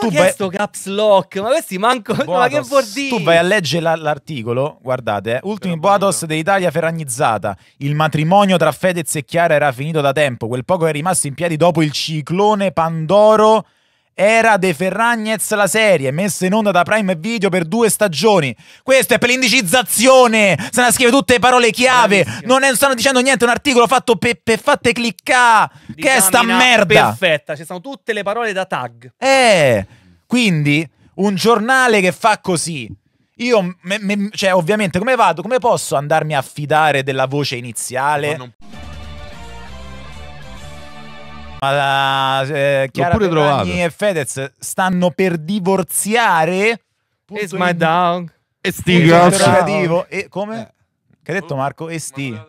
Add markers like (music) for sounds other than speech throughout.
Ma tu che vai, è sto caps lock? Ma questi manco. (laughs) Ma che vuol dire? tu vai a leggere la- l'articolo, guardate, eh, ultimi boatos dell'Italia ferragnizzata. Il matrimonio tra Fedez e Chiara era finito da tempo. Quel poco è rimasto in piedi dopo il ciclone Pandoro. Era De Ferragnez la serie, messa in onda da Prime Video per due stagioni. Questo è per l'indicizzazione. Se ne scrive tutte le parole chiave. Bravissimo. Non, è- stanno dicendo niente. È un articolo fatto per fatte cliccare. Che è sta merda? Perfetta, ci sono tutte le parole da tag. Eh, quindi un giornale che fa così. Io, me- me- cioè, ovviamente, come vado? Come posso andarmi a fidare della voce iniziale? Ma non- la, eh, Chiara pure Ferragni e Fedez stanno per divorziare. It's my dog. E sti cazzi. interrogativo. E come? Eh. Che hai detto Marco? E sti.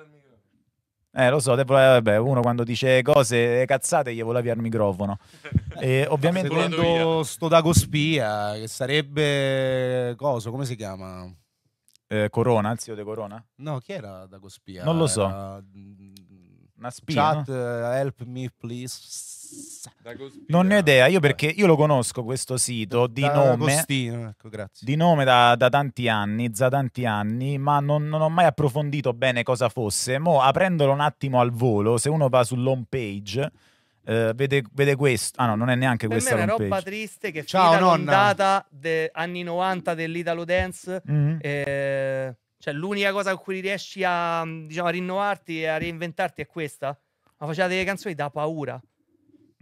Eh, lo so, vabbè, uno quando dice cose cazzate gli vuole via il microfono. (laughs) E ovviamente Secondo sto Dago Spia, che sarebbe. Coso, come si chiama? eh, Corona, il zio di Corona. No, chi era Dago Spia? Non lo so. Era, Una spia. Chat, no? eh, help me please. Non ne ho idea, io perché io lo conosco questo sito di Da- nome, Agostino, ecco, di nome da, da tanti anni, da tanti anni, ma non, non ho mai approfondito bene cosa fosse. Mo, aprendolo un attimo al volo, se uno va sull'home page, eh, vede, vede questo. Ah no, non è neanche Per questa è una roba page. triste che Ciao, fida nonna. l'ondata de anni 90 dell'Italo Dance. Mhm. eh, cioè, l'unica cosa con cui riesci a, diciamo, a rinnovarti e a reinventarti è questa. Ma faceva delle canzoni da paura.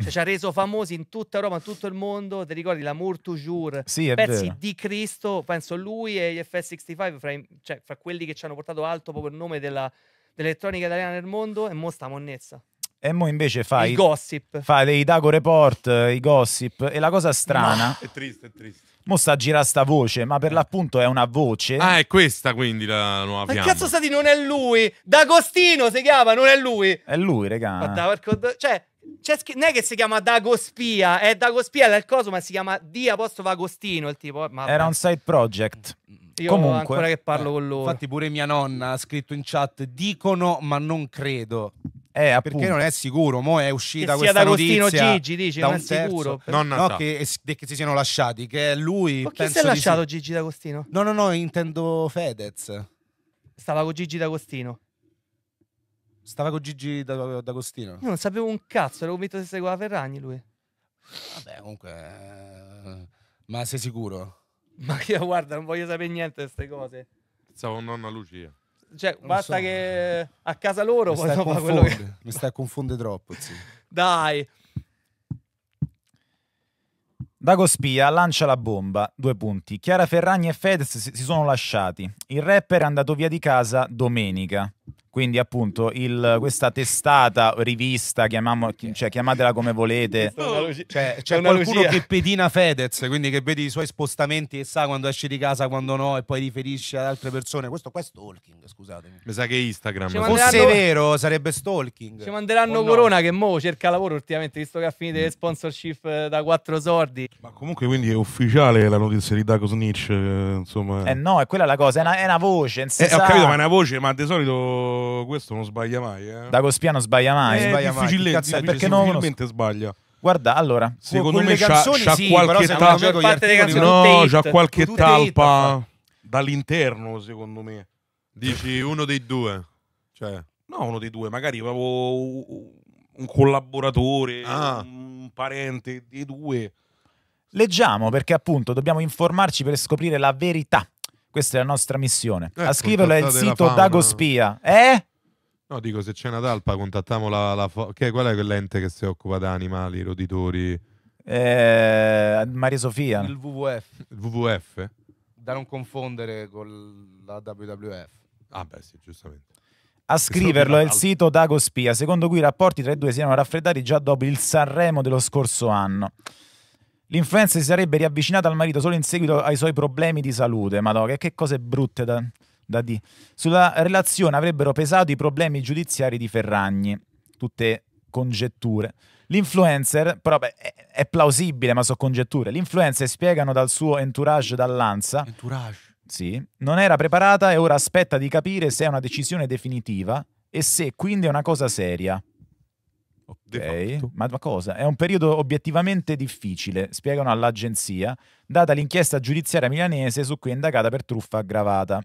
Cioè, ci ha reso famosi in tutta Europa, in tutto il mondo. Ti ricordi l'Amour Toujours? Sì, è Pezzi vero. di Cristo, penso lui e gli FS65, fra, i- cioè, fra quelli che ci hanno portato alto proprio il nome della- dell'elettronica italiana nel mondo, e mo sta monnezza. E mo invece fai, Il gossip. fai dei Dago Report, eh, i gossip, e la cosa strana, (laughs) È triste, è triste. Mo sta a girare sta voce, ma per l'appunto è una voce. Ah, è questa quindi la nuova Ma che fiamma. cazzo sta di non è lui? D'Agostino si chiama, non è lui. È lui, regà. Guarda, porco cioè, non è che si chiama Dagospia, è Dagospia il coso, ma si chiama D apostolo Agostino il tipo. Ma Era un side project. Io comunque- ancora che parlo Eh, con loro. Infatti, pure mia nonna ha scritto in chat: dicono, ma non credo. Eh, appunto. Perché non è sicuro. Mo' è uscita Che questa notizia Gigi, dici, da non un è terzo. sicuro. Nonna No, che, che si siano lasciati. Che è lui. Ma chi si è lasciato sì. Gigi D'Agostino? No, no, no, intendo Fedez. Stava con Gigi D'Agostino. Stava con Gigi Da- D'Agostino. Io non sapevo un cazzo, ero convinto con la Ferragni lui. Vabbè, comunque. eh, Ma sei sicuro? Ma io guarda, non voglio sapere niente di queste cose. Pensavo nonna Lucia. Cioè, lo basta so. che a casa loro Mi poi stai, a insomma quello che... confondere, mi stai a confondere troppo. Sì. (laughs) Dai. Dago Spia lancia la bomba, due punti. Chiara Ferragni e Fedez si sono lasciati. Il rapper è andato via di casa domenica. Quindi, appunto, il- questa testata, rivista, chiamiamo- cioè, chiamatela come volete. Cioè, c'è qualcuno che pedina Fedez, quindi che vedi i suoi spostamenti e sa quando esce di casa, quando no, e poi riferisce ad altre persone. Questo qua è stalking, scusatemi. Mi sa che Instagram. Manderanno- Fosse vero, sarebbe stalking. Ci manderanno no? Corona che mo cerca lavoro ultimamente, visto che ha finito le sponsorship eh, da quattro sordi. Ma comunque quindi è ufficiale la notizia di Dago Snitch, eh, insomma. Eh no, è quella la cosa, è una, è una voce. Eh, ho capito, ma è una voce, ma di solito questo non sbaglia mai, eh. Dago Spia non sbaglia mai. Eh, sbaglia mai, difficile- che cazzo Perché non difficilmente sbaglia. Guarda, allora, Secondo me c'ha, canzoni c'ha sì, qualche talpa. non No, c'ha qualche talpa dall'interno, secondo me. Dici uno dei due. Cioè, No, uno dei due, magari proprio un collaboratore, Ah. un parente dei due. leggiamo perché appunto dobbiamo informarci per scoprire la verità. Questa è la nostra missione. Eh, a scriverlo è il sito fauna. Dago Spia. Eh? no, dico se c'è una talpa, contattiamo la. la fo- che, qual è quell'ente che si occupa di animali, roditori? Eh, Maria Sofia. Il WWF, Il WWF? da non confondere con la WWF. Ah, beh, sì, giustamente. A scriverlo è il sito Dago Spia, secondo cui i rapporti tra i due si erano raffreddati già dopo il Sanremo dello scorso anno. L'influencer si sarebbe riavvicinata al marito solo in seguito ai suoi problemi di salute. Madonna, che, che cose brutte da, da dire. Sulla relazione avrebbero pesato i problemi giudiziari di Ferragni. Tutte congetture. L'influencer, però beh, è, è plausibile, ma sono congetture. L'influencer spiegano dal suo entourage dall'Ansa Entourage. sì, non era preparata e ora aspetta di capire se è una decisione definitiva e se quindi è una cosa seria. Ok, ma, ma cosa? È un periodo obiettivamente difficile, spiegano all'agenzia, data l'inchiesta giudiziaria milanese su cui è indagata per truffa aggravata.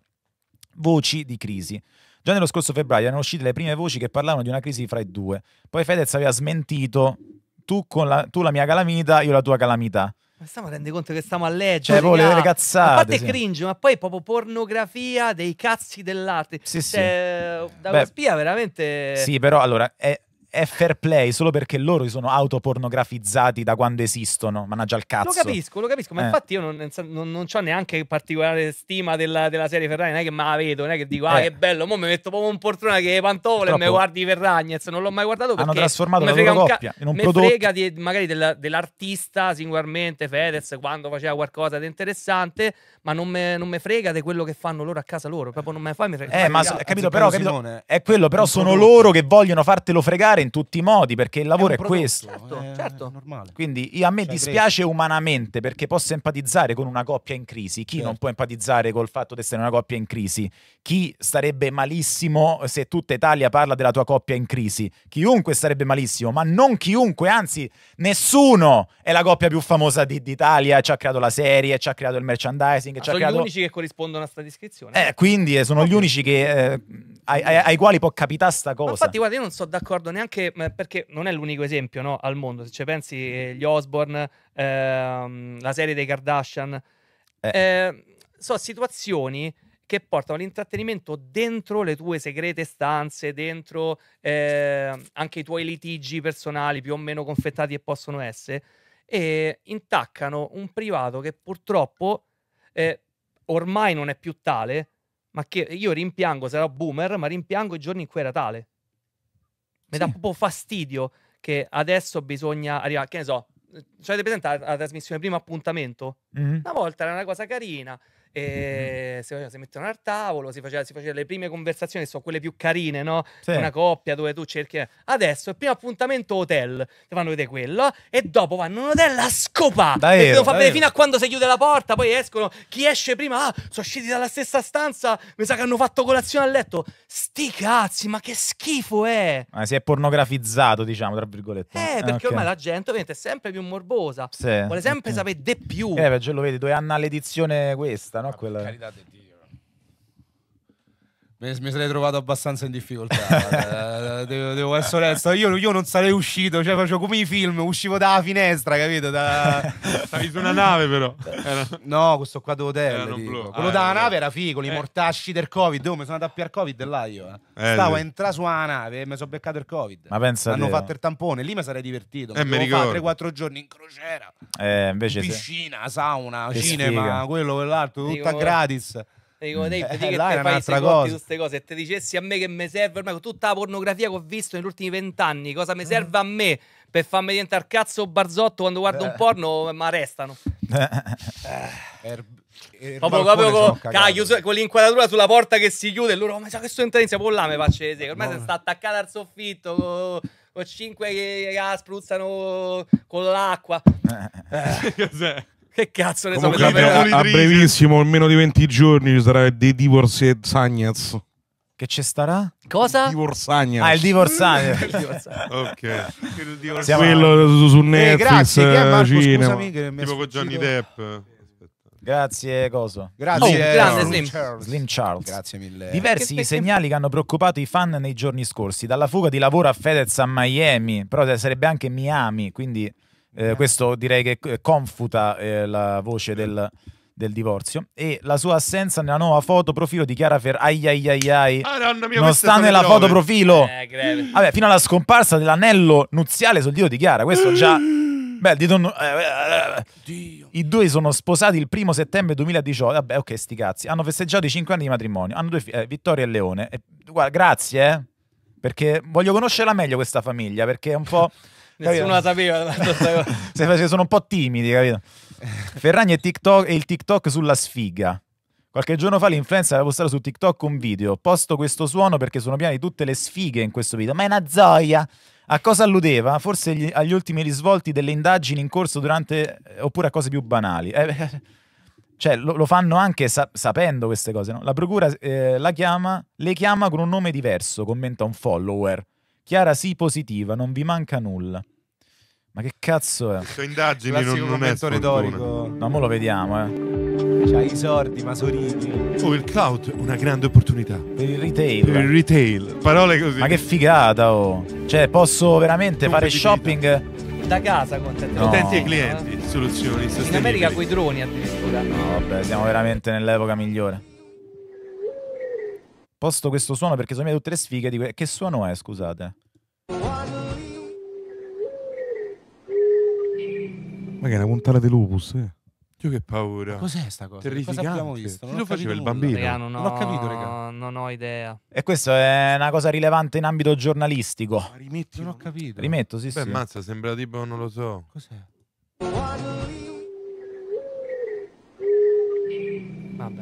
Voci di crisi. Già nello scorso febbraio erano uscite le prime voci che parlavano di una crisi fra i due. Poi Fedez aveva smentito tu, con la, tu la mia calamita, io la tua calamità. Ma stiamo a rendere conto che stiamo a leggere. Cioè, poi le, le A cazzate. parte sì. cringe, ma poi proprio pornografia dei cazzi dell'arte. Sì, sì. Cioè, da Beh, una spia veramente... Sì, però allora è, è fair play solo perché loro si sono autopornografizzati da quando esistono. Mannaggia al cazzo. Lo capisco, lo capisco, ma Eh. infatti io non, non, non ho neanche particolare stima della, della serie Ferragni, non è che me la vedo, non è che dico, ah Eh. che bello, mo mi metto proprio un poltrona che pantofole e Purtroppo mi guardi Ferragnez, non l'ho mai guardato perché Hanno trasformato me la frega loro un ca- coppia in un prodotto. frega di- magari della- dell'artista singolarmente, Fedez, quando faceva qualcosa di interessante, ma non me, non me frega di quello che fanno loro a casa loro, proprio non me fa mi frega. Eh, ma so- capito, però, capito, è quello, però sono loro che vogliono fartelo fregare in tutti i modi perché il lavoro è, prodotto, questo. Certo, è- certo. è normale. Quindi io- a me Cioè, dispiace umanamente perché posso empatizzare con una coppia in crisi. Chi Certo. non può empatizzare col fatto di essere una coppia in crisi? Chi starebbe malissimo se tutta Italia parla della tua coppia in crisi? Chiunque starebbe malissimo, ma non chiunque, anzi nessuno è la coppia più famosa di- d'Italia, ci ha creato la serie, ci ha creato il merchandising, Ma ci ha sono creato... gli unici che corrispondono a sta descrizione. Eh, quindi eh, sono gli unici che, eh, ai, ai- ai quali può capitare sta Ma cosa. infatti, guarda, io non sono d'accordo neanche ma perché non è l'unico esempio no, al mondo. Se ci pensi, eh, gli Osborne, ehm, la serie dei Kardashian, Eh. eh, sono situazioni che portano l'intrattenimento dentro le tue segrete stanze, dentro eh, anche i tuoi litigi personali più o meno confettati che possono essere, e intaccano un privato che purtroppo eh, ormai non è più tale, ma che io rimpiango, sarò boomer, ma rimpiango i giorni in cui era tale. Mi dà Sì. proprio fastidio che adesso bisogna arrivare, che ne so, ci avete presente la, la trasmissione primo appuntamento? Mhm. Una volta era una cosa carina, e si, faceva- si mettevano al tavolo, si faceva, si faceva le prime conversazioni, sono quelle più carine, no? Sì. Una coppia dove tu cerchi... Adesso il primo appuntamento hotel, ti fanno vedere quello, e dopo vanno in hotel a scopare. Davvero, e te lo fa vedere fino a quando si chiude la porta, poi escono, chi esce prima, ah, sono usciti dalla stessa stanza, mi sa che hanno fatto colazione a letto. Sti cazzi, ma che schifo è! Ah, si è pornografizzato, diciamo, tra virgolette. Eh, perché ok. ormai la gente ovviamente è sempre più morbosa. Sì, Vuole sempre ok. sapere di più. Eh, perché lo vedi, dove hanno l'edizione questa, no? Quella... Mi, mi sarei trovato abbastanza in difficoltà. (laughs) eh, devo, devo essere onesto. Io, io non sarei uscito, cioè facevo come i film, uscivo dalla finestra, capito? Da... (laughs) Stavi su una nave, però. Era- No, questo qua dico. blu. Quello Ah, dalla nave blu. era figo, i Eh. mortacci del Covid. Dove mi sono andato a piare Covid là io. eh. Eh, Stavo sì. a entrare su una nave e mi sono beccato il Covid. Ma pensa Hanno te, fatto il tampone, lì mi sarei divertito. Eh, mi Dovevo fare ricordo. 3-4 giorni in crociera, Eh, invece se- piscina, sauna, Che cinema, sfiga. quello, quell'altro, tutto a gratis. E dico, Dave, Eh, di che là te fai cosa. su queste cose e te dicessi a me che mi serve ormai con tutta la pornografia che ho visto negli ultimi vent'anni, cosa mi serve a me per farmi diventare cazzo barzotto quando guardo un Eh. porno, mi arrestano. (laughs) Er- er- Proprio, proprio con, cagato. cagli, su- con l'inquadratura sulla porta che si chiude e loro, "Oh, ma sa che sto entrando insieme, poi là mi faccio vedere. Ormai No. si sta attaccata al soffitto con, con cinque che, che la spruzzano con l'acqua. (laughs) Cos'è? Che cazzo ne so, Comunque, a, a Politrice. brevissimo, in meno di 20 giorni, ci sarà il The Divorce Sagnez. che ci starà? Cosa? Divorce Sagnez. Ah, il divorzato. (laughs) Ok. Siamo- Quello su, su Eh, Netflix, grazie, chi è Marco? cinema. Scusami che mi Tipo con Johnny. Depp. Grazie, coso. Grazie, Oh, grande Slim Slim. Charles. Slim Charles. Grazie mille. Diversi Che- che- segnali che hanno preoccupato i fan nei giorni scorsi, dalla fuga di lavoro a Fedez a Miami, però sarebbe anche Miami, quindi eh, questo direi che eh, confuta eh, la voce del, del divorzio, e la sua assenza nella nuova foto profilo di Chiara Fer... Ai ai ai ai. Madonna mia, non sta nella foto profilo. Eh. Vabbè, fino alla scomparsa dell'anello nuziale sul dito di Chiara, questo già... (gasps) Beh, eh, eh, eh. Dio. I due sono sposati il primo settembre 2018. Vabbè, ok, sti cazzi. Hanno festeggiato i 5 anni di matrimonio. Hanno due figli, eh, Vittoria e Leone. E, guarda, grazie, eh. Perché voglio conoscerla meglio questa famiglia. Perché è un po'. (laughs) Nessuno la sapeva. (laughs) sono un po' timidi, capito? (laughs) Ferragni e, TikTok, e il TikTok sulla sfiga. Qualche giorno fa l'influencer aveva postato su TikTok un video. Posto questo suono perché sono pieni di tutte le sfighe in questo video. Ma è una zoia. A cosa alludeva? Forse gli- agli ultimi risvolti delle indagini in corso durante. eh, oppure a cose più banali. Eh, (laughs) cioè, lo, lo fanno anche sa- sapendo queste cose. no? La procura eh, la chiama, le chiama con un nome diverso, commenta un follower. Chiara sì positiva, non vi manca nulla. Ma che cazzo è? Queste indagini non, non è retorico. No, mo lo vediamo, eh. C'hai i sordi, Masorini. Oh, il cloud, una grande opportunità. Per il Per il retail. retail. Parole così. Ma che figata, oh. Cioè, posso veramente fare shopping? Da casa con No. Utenti e clienti, soluzioni In sostenibili. America coi droni addirittura. No, vabbè, siamo veramente nell'epoca migliore. Posto questo suono perché sono tutte le sfighe. Dico, che suono è, scusate? Ma che è una puntata di Lupus? Eh? Dio che paura. Cos'è sta cosa? Terrificante. Cosa abbiamo visto? Chi lo ho faceva il nulla. bambino? Raga, non, Non ho capito, raga. Non ho idea. E questo è una cosa rilevante in ambito giornalistico. Ma rimetti Non ho capito. Rimetto, sì, Beh, sì. mazza, sembra tipo, non lo so. Cos'è?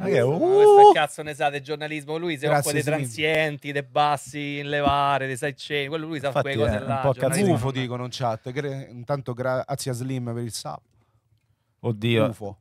Ma che- questo, uh! questo è cazzo ne sa del giornalismo. Lui si Grazie, occupa dei transienti, dei bassi in levare, dei sidechain. Quello lui sa Infatti, quelle cose è un là. po' giornalismo cazzino. UFO dicono in chat. Intanto grazie a Slim per il sub. Oddio. UFO.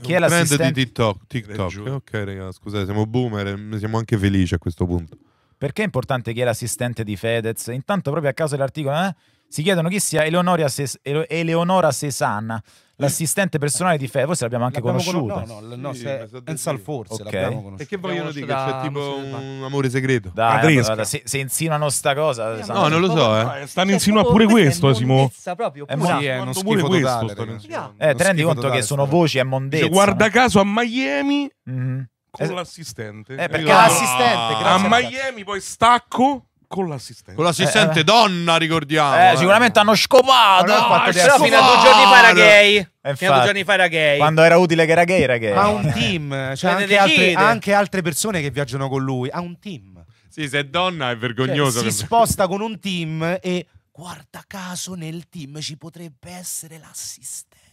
Chi è un trend l'assistente? di TikTok? TikTok. Ok, raga, scusate, siamo boomer e ne siamo anche felici a questo punto. Perché è importante chi è l'assistente di Fedez? Intanto, proprio a causa dell'articolo, eh, si chiedono chi sia Eleonora, Ses- Ele- Eleonora Sesana, l'assistente personale di Fedez. Forse l'abbiamo anche L'abbiamo conosciuta. cono- no, no, no, Sì, se- sa di Ensal sì. forse Ok. l'abbiamo E che vogliono dire? Che c'è tipo un amore segreto? Dai, Adresca. guarda, se, se insinuano sta cosa. sanno- No, non lo so, eh. Eh, stanno Cioè, insinuando pure questo, Simo. proprio È pura. mo- Sì, è uno Quanto schifo pure questo totale, stanno ragazzi. insinuando. Eh, Uno ti rendi schifo conto che sono sta voci e mondezza. Dice, guarda caso a Miami Mhm. con Eh, l'assistente. eh, perché l'assistente, a grazie. Miami poi stacco con l'assistente. Con l'assistente Eh, eh. donna, ricordiamo. eh, sicuramente hanno scopato. Il fatto Però fino a due giorni fa era gay. Eh, Fino a due giorni fa era gay. Quando era utile che era gay, era gay. Ha un team, c'è Dovete anche altre, anche altre persone che viaggiano con lui. Ha un team. Sì, se è donna è Cioè, vergognoso. si che- (laughs) sposta con un team e guarda caso nel team ci potrebbe essere l'assistente.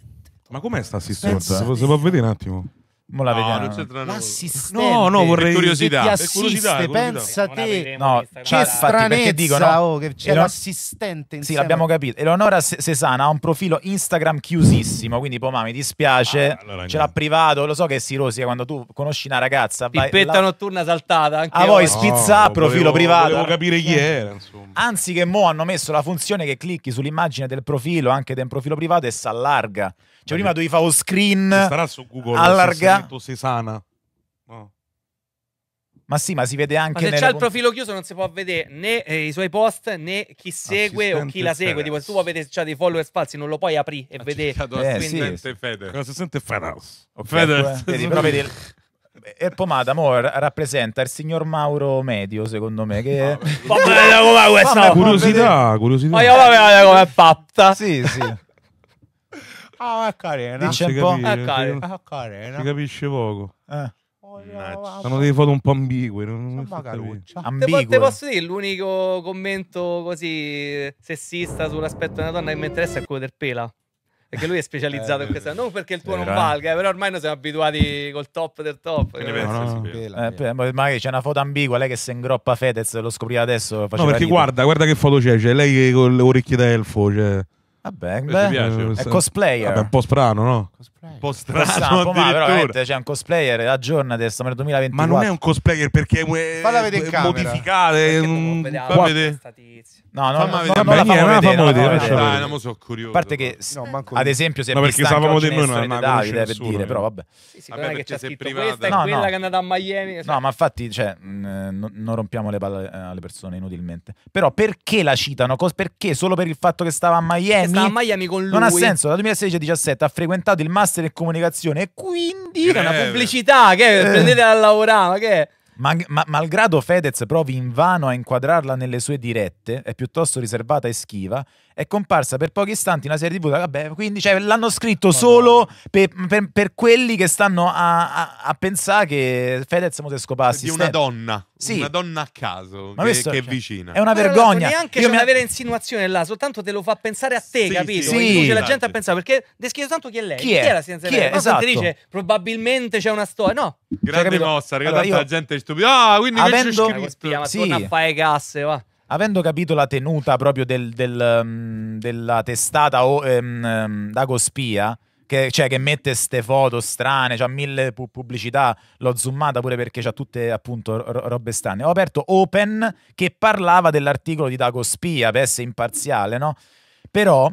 Ma com'è sta assistente? Se può vedere un attimo. Mo la No, vediamo. non c'entra nulla. L'assistente. No, no, vorrei- Per curiosità. Che ti assiste, curiosità, curiosità. pensa te. No, Instagram. cioè, Che infatti, perché stranezza, dicono- oh, che c'è Elon- l'assistente Sì, insieme. l'abbiamo capito. Eleonora Se- Sesana ha un profilo Instagram chiusissimo, quindi poi mi dispiace. Ah, allora ce l'ha privato, lo so che si rosica quando tu conosci una ragazza. Pippetta là- notturna saltata. Anche Ah, voi oggi. spizza- profilo volevo- privato. Volevo capire chi era, insomma. Anzi, che mo hanno messo la funzione che clicchi sull'immagine del profilo, anche del profilo privato, e si allarga. Cioè, prima dovevi fare lo screen. Starà su Google allarga- se Sesana. No. Ma sì, ma si vede Ma anche se nelle c'ha il profilo chiuso non si può vedere né eh, i suoi post né chi segue o chi la Assistente segue. Tipo, se tu vuoi vedere se c'ha dei followers falsi, non lo puoi aprire e Ha vedere. Eh, assistente sì. Fede. L'assistente Fedez. Ok, Fedez. ecco, eh, vedi, però vedi, E Pomata mo ra- rappresenta il signor Mauro Medio, secondo me. Che... Vabbè, com'è questa? Vabbè, Curiosità, curiosità. Ma io va vedere com'è fatta. sì, sì. Ah, è carina. Dice Si un po'. capisce- Ah, cari. Ah, carina. Si capisce poco. Eh, Sono delle foto un po' ambigue. Non, caruccia. Te, po- te ambigue. posso dire, l'unico commento così sessista sull'aspetto di una donna che mi interessa è quello del pela. Perché lui è specializzato Eh, in questa. Non perché il tuo non valga, eh, però ormai noi siamo abituati col top del top. No, no. Sì. Pela, Eh, magari c'è una foto ambigua, lei che si ingroppa Fedez, lo scopriva adesso. No, perché ridere. guarda, guarda che foto c'è. C'è lei con le orecchie da elfo. Cioè, Vabbè, beh, è cosplayer. Vabbè, un po' strano, no? Un po' Strano, strano ma veramente c'è un cosplayer, aggiornate, stiamo nel 2024. Ma non è un cosplayer perché è, Falla vedere in è camera. modificata. è perché tu un- Fammi qua- vedere. No, no, Fammi no, vedere. no, famo niente, vedere, Dai, non so curioso. A parte che, No, ad io. esempio, è No, perché stavamo di noi, non- Davide, per nessuno, dire, eh. però vabbè. Sì, sì, Vabbè, che c'è scritto questa è No, quella no. che è andata a Miami. cioè, No, ma infatti, cioè, non, rompiamo le palle eh, alle persone inutilmente. Però perché la citano? Cos- perché? Solo per il fatto che stava a Miami? stava a Miami con lui. Non ha senso, dal 2016-17 ha frequentato il master in comunicazione e quindi... Era una Greve. pubblicità, che Eh. prendetela a lavorare, ma che è? Ma- ma- malgrado Fedez provi invano a inquadrarla nelle sue dirette, è piuttosto riservata e schiva, è comparsa per pochi istanti una serie di TV. Vabbè, quindi cioè, l'hanno scritto solo per, per- per quelli che stanno a, a- a pensare che Fedez mo se scopassi. di una donna. Sì. Una donna a caso Ma che, questo- che è cioè, vicina. È una vergogna. l'altro Neanche Io c'è mi- una vera insinuazione là, soltanto te lo fa pensare a te, Sì, capito? sì. Induce la Sì. gente a pensare perché descrive tanto chi è lei. Chi è? la senza Chi è? Però Esatto. dice probabilmente c'è una storia. No, Grande capito? mossa, raga, Allora, io- gente è stupida. Ah, quindi che c'è Avendo- la cospiava, Sì. torna a fare casse, va. Avendo capito la tenuta proprio del- del, um, della testata o, ehm, ehm, da Cospia, che, cioè, che mette ste foto strane, c'ha mille pu- pubblicità, l'ho zoomata pure perché c'ha tutte appunto ro- robe strane. Ho aperto Open che parlava dell'articolo di Dago Spia, per essere imparziale, no? Però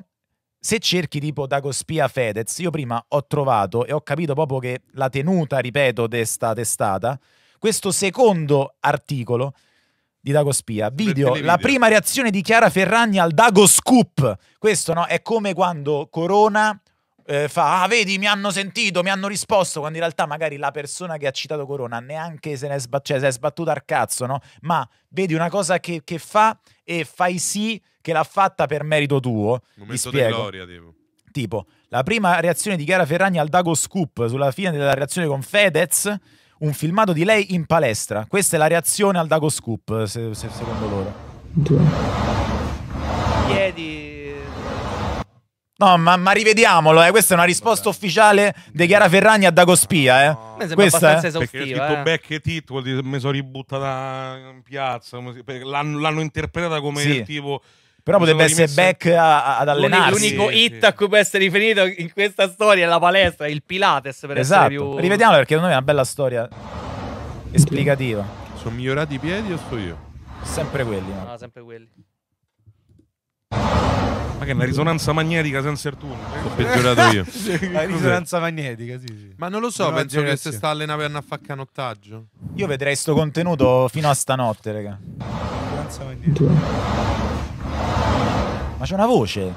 se cerchi tipo Dago Spia Fedez, io prima ho trovato e ho capito proprio che la tenuta, ripeto, di sta testata, questo secondo articolo di Dago Spia, video, la prima reazione di Chiara Ferragni al Dago Scoop. Questo no, è come quando Corona eh, fa, ah vedi mi hanno sentito, mi hanno risposto, quando in realtà magari la persona che ha citato Corona neanche se ne è, sba- cioè, è sbattuta al cazzo, no? Ma vedi una cosa che, che fa e fai sì che l'ha fatta per merito tuo. Momento di spiego. gloria, tipo. Tipo, la prima reazione di Chiara Ferragni al Dago Scoop sulla fine della reazione con Fedez, un filmato di lei in palestra. Questa è la reazione al Dago Scoop, se- se- secondo loro. Piedi. No, ma, ma rivediamolo, eh. Questa è una risposta ufficiale di Chiara Ferragni a Dago Spia, eh. Sembra Questa, abbastanza eh? Perché è esaustiva. scritto eh. back e tit vuol dire mi sono ributtata in piazza. L'hanno, l'hanno interpretata come Sì. il tipo. Però potrebbe essere rimesso- back a- a- ad allenarsi. l'unico Sì, hit sì. a cui può essere riferito in questa storia è la palestra, il Pilates per Esatto. essere più... Rivediamolo perché secondo me è una bella storia esplicativa. Sono migliorati i piedi o sto io? Sempre quelli, no? No, sempre quelli. Ma che è una risonanza magnetica senza il tunnel? Ho peggiorato io. (laughs) La risonanza magnetica, sì, sì. Ma non lo so, Nuova penso che se sta allenando per a canottaggio. Io vedrei sto contenuto fino a stanotte, raga. Risonanza magnetica. Ma c'è una voce.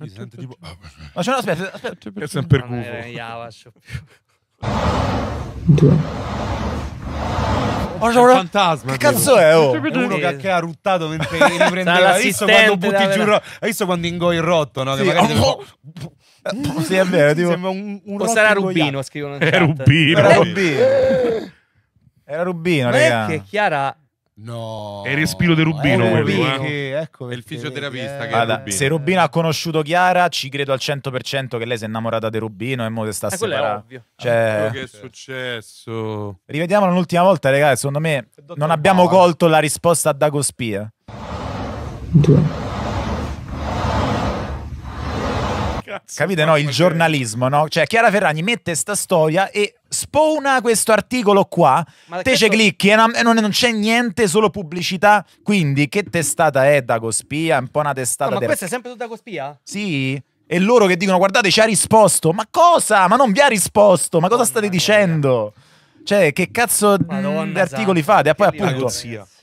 Si sente tipo... Ma c'è una... Aspetta, aspetta. È sempre gufo. È c'è un fantasma. Che cazzo è, oh? È uno che, che ha ruttato mentre (laughs) li prendeva. Hai visto quando butti giù il rotto? Hai visto quando ingoi il rotto, no? Che Sì, magari oh, (laughs) deve- Sì, è vero, tipo... Sembra un, un O rotto sarà. Rubino, scrivono È. Rubino. Era Rubino. Era Rubino, raga. che Chiara... No. È il respiro di Rubino Ecco quello, eh. perché- ecco È il fisioterapista vedi, che eh. Guarda, Rubino. se Rubino ha conosciuto Chiara, ci credo al 100% che lei si è innamorata di Rubino e mo sta Eh, separando. Cioè, Quello che è successo. rivediamolo un'ultima volta, ragazzi. Secondo me non abbiamo Bauer. colto la risposta a Dago Spia. Capite, no? Il giornalismo, no? Cioè, Chiara Ferragni mette sta storia e spawna questo articolo qua. Ma Te ci questo- clicchi e non, non- c'è niente, solo pubblicità. Quindi, che testata è Dago Spia? Un po' una No, testata ma del questa è sempre tutta cospia? Sì. E loro che dicono, guardate, ci ha risposto. Ma cosa? Ma non vi ha risposto. Ma cosa Madonna state mia. dicendo? Cioè, che cazzo Madonna di articoli fate? E poi appunto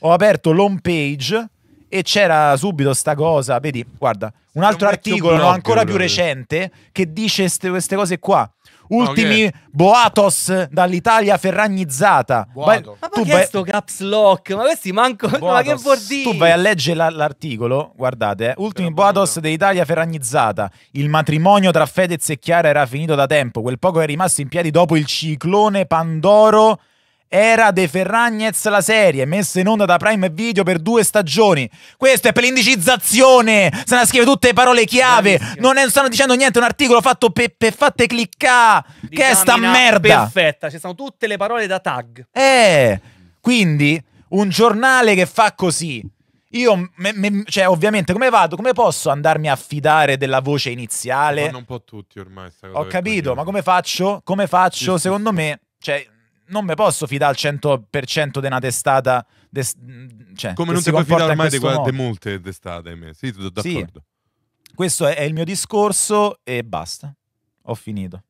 ho aperto l'home page e c'era subito sta cosa. Vedi, guarda, un altro un articolo no, blog, ancora più proprio. recente che dice ste- queste cose qua. Ultimi è? boatos dall'Italia ferragnizzata. Boato. Ma tu perché vai- sto caps lock? Ma questi manco... (laughs) Ma che vuol dire? tu vai a leggere la- l'articolo, guardate, eh, ultimi Però boatos dell'Italia ferragnizzata. Il matrimonio tra Fedez e Chiara era finito da tempo. Quel poco è rimasto in piedi dopo il ciclone Pandoro. Era De Ferragnez la serie, messa in onda da Prime Video per due stagioni. Questo è per l'indicizzazione. Se ne scrive tutte le parole chiave. Bravissimo. Non è- stanno dicendo niente. È un articolo fatto per fatte cliccare. Che è sta merda? Perfetta, ci sono tutte le parole da tag. Eh, quindi un giornale che fa così. Io, me- me- cioè, ovviamente, come vado? Come posso andarmi a fidare della voce iniziale? Fanno un po' tutti ormai. Sta cosa Ho capito, ma come faccio? Come faccio? Sì, Secondo sì. me, cioè, non mi posso fidare al 100% di una testata. des- cioè, Come non si ti puoi fidare ormai di multe d'estate, ahimè. Sì, sono Sì. d'accordo. Questo è, è il mio discorso e basta. Ho finito.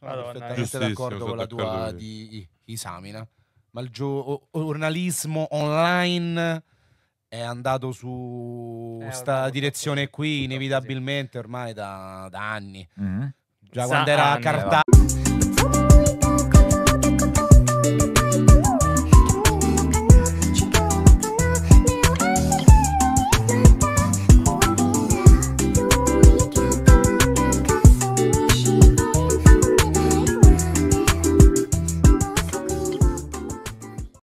Sono Madonna, perfettamente d'accordo con la tua d'accordo. di Isamina. Ma il gio- giornalismo online è andato su Eh, sta ormai, direzione sì. qui inevitabilmente ormai da, da anni. Mhm. Già Sa quando era anni, carta